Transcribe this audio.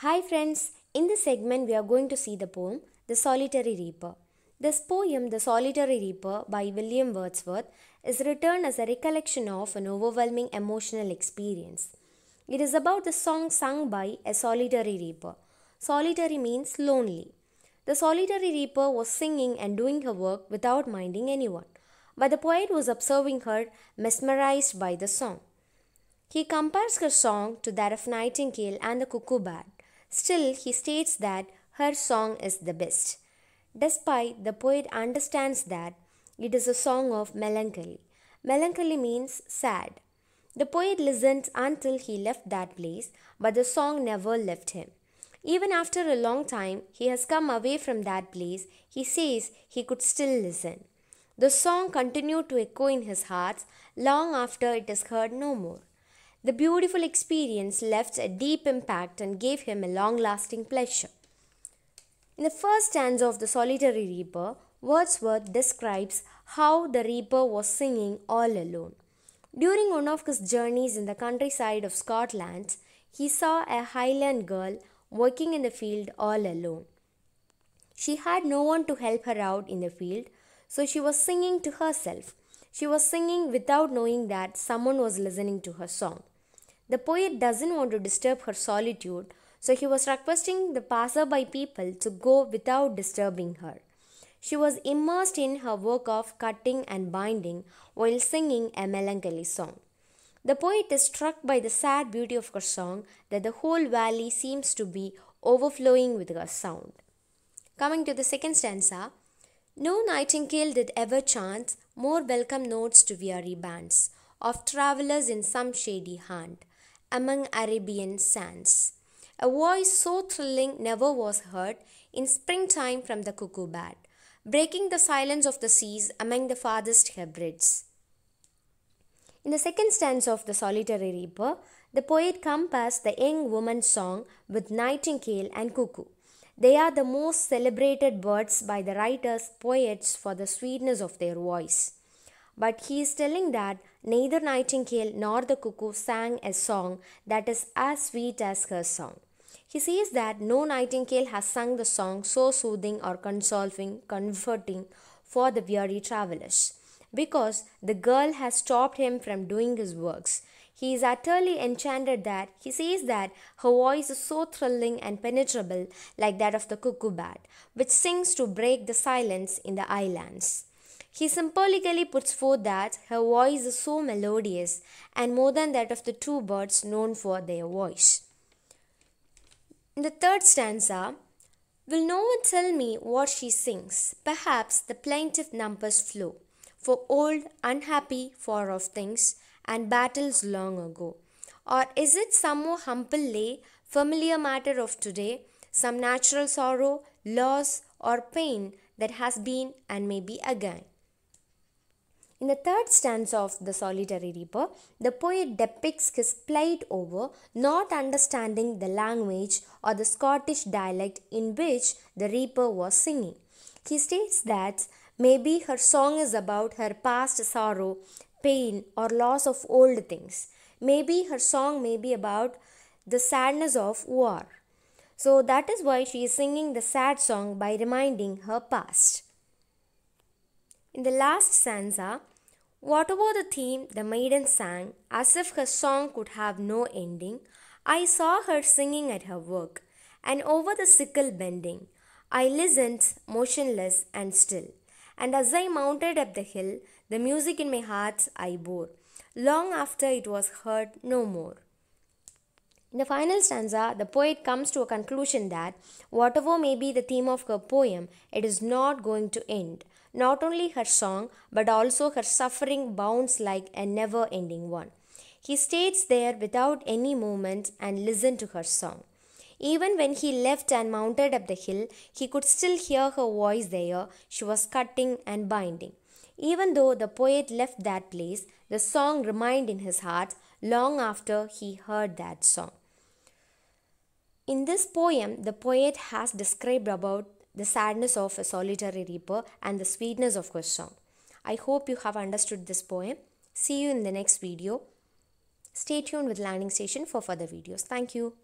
Hi friends, in this segment we are going to see the poem The Solitary Reaper. This poem, The Solitary Reaper by William Wordsworth, is written as a recollection of an overwhelming emotional experience. It is about the song sung by a solitary reaper. Solitary means lonely. The solitary reaper was singing and doing her work without minding anyone, but the poet was observing her, mesmerized by the song. He compares her song to that of Nightingale and the Cuckoo Bird. Still, he states that her song is the best. Despite the poet understands that it is a song of melancholy. Melancholy means sad. The poet listened until he left that place, but the song never left him. Even after a long time he has come away from that place, he says he could still listen. The song continued to echo in his heart long after it is heard no more. The beautiful experience left a deep impact and gave him a long lasting pleasure. In the first stanza of The Solitary Reaper, Wordsworth describes how the reaper was singing all alone. During one of his journeys in the countryside of Scotland, he saw a Highland girl working in the field all alone. She had no one to help her out in the field, so she was singing to herself. She was singing without knowing that someone was listening to her song. The poet doesn't want to disturb her solitude, so he was requesting the passerby people to go without disturbing her. She was immersed in her work of cutting and binding while singing a melancholy song. The poet is struck by the sad beauty of her song that the whole valley seems to be overflowing with her sound. Coming to the second stanza, no nightingale did ever chant more welcome notes to weary bands of travellers in some shady haunt among Arabian sands. A voice so thrilling never was heard in springtime from the cuckoo bird, breaking the silence of the seas among the farthest Hebrides. In the second stanza of The Solitary Reaper, the poet compares the young woman's song with nightingale and cuckoo. They are the most celebrated birds by the writers, poets for the sweetness of their voice. But he is telling that neither nightingale nor the cuckoo sang a song that is as sweet as her song. He says that no nightingale has sung the song so soothing or consoling, comforting for the weary travelers, because the girl has stopped him from doing his works. He is utterly enchanted that he says that her voice is so thrilling and penetrable, like that of the cuckoo bird, which sings to break the silence in the islands. He symbolically puts forth that her voice is so melodious and more than that of the two birds known for their voice. In the third stanza, Will no one tell me what she sings? Perhaps the plaintive numbers flow for old, unhappy, far off things and battles long ago. Or is it some more humble lay, familiar matter of today, some natural sorrow, loss, or pain that has been and may be again? In the third stanza of The Solitary Reaper, the poet depicts his plight over not understanding the language or the Scottish dialect in which the reaper was singing. He states that maybe her song is about her past sorrow, pain, or loss of old things. Maybe her song may be about the sadness of war. So that is why she is singing the sad song by reminding her past. In the last stanza, whatever the theme the maiden sang, as if her song could have no ending, I saw her singing at her work, and over the sickle bending. I listened, motionless and still, and as I mounted up the hill, the music in my heart I bore, long after it was heard no more. In the final stanza, the poet comes to a conclusion that whatever may be the theme of her poem, it is not going to end. Not only her song, but also her suffering bounds like a never ending one. He stays there without any movement and listen to her song. Even when he left and mounted up the hill, he could still hear her voice there. She was cutting and binding. Even though the poet left that place, the song remained in his heart long after he heard that song. In this poem, the poet has described about the sadness of a solitary reaper and the sweetness of her song. I hope you have understood this poem. See you in the next video. Stay tuned with Learning Station for further videos. Thank you.